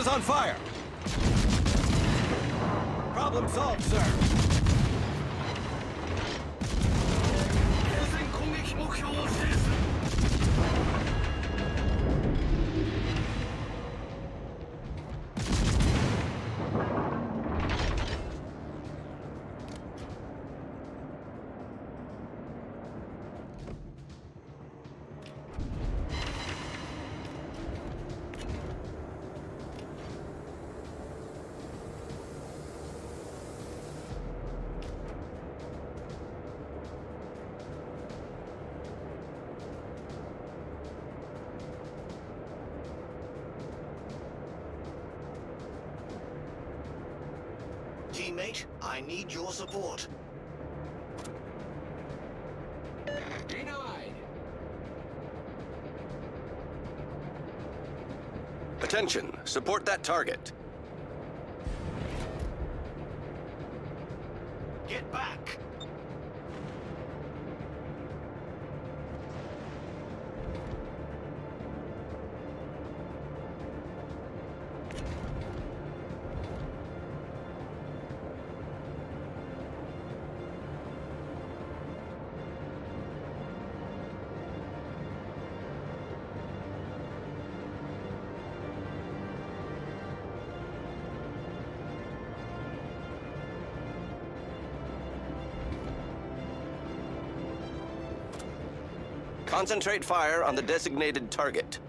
is on fire! Problem solved, sir. Doesn't mate. I need your support. Denied. Attention, support that target. Concentrate fire on the designated target.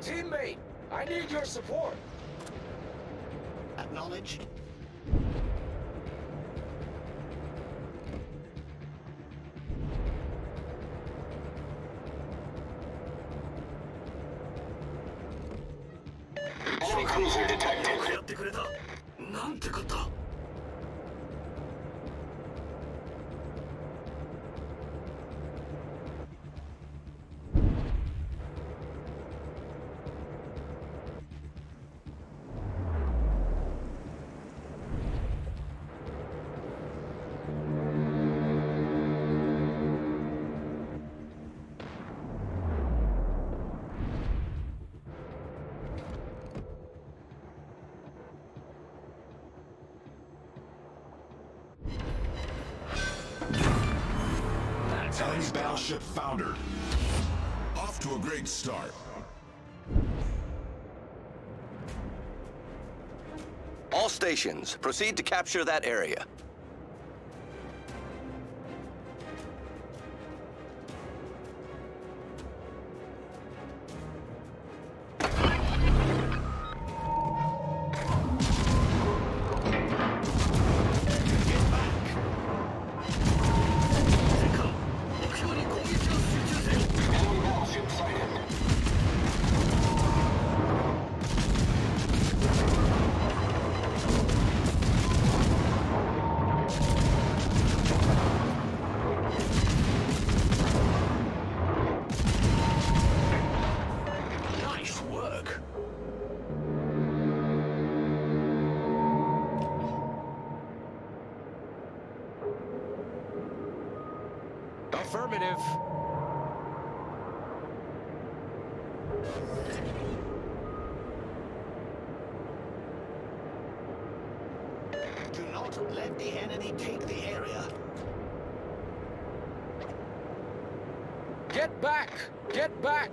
Teammate, I need your support. Acknowledged. Battleship foundered. Off to a great start. All stations, proceed to capture that area. Affirmative. Do not let the enemy take the area. Get back! Get back!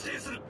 制する。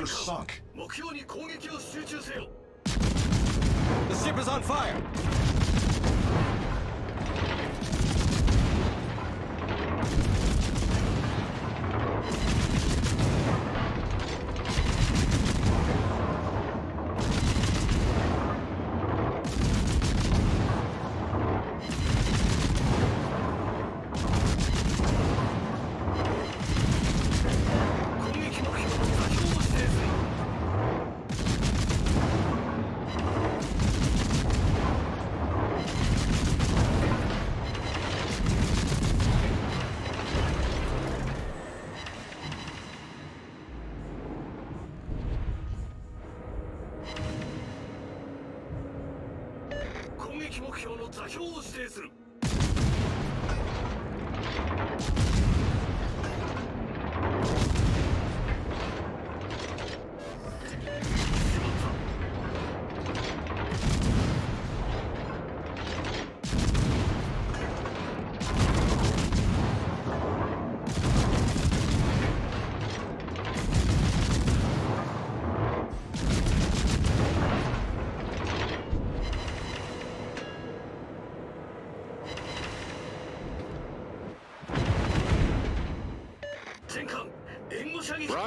to shock. The ship is on fire! 撃目標の座標を指定する。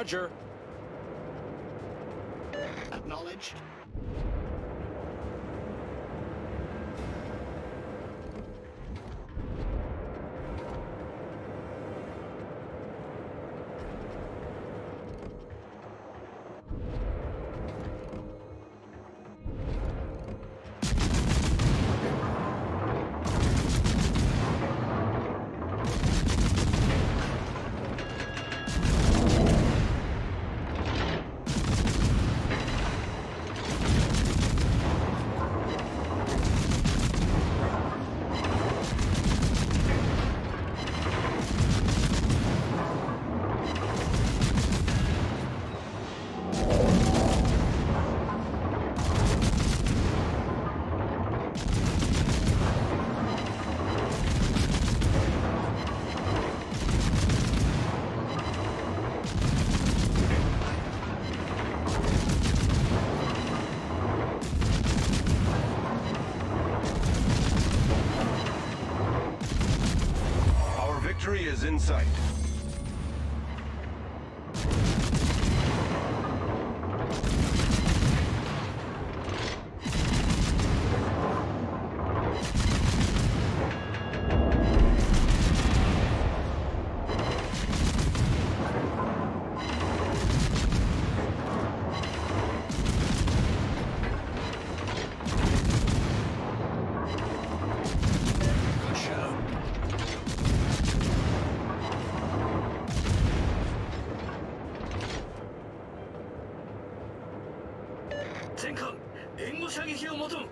Roger. Acknowledged. 全艦援護射撃を求む。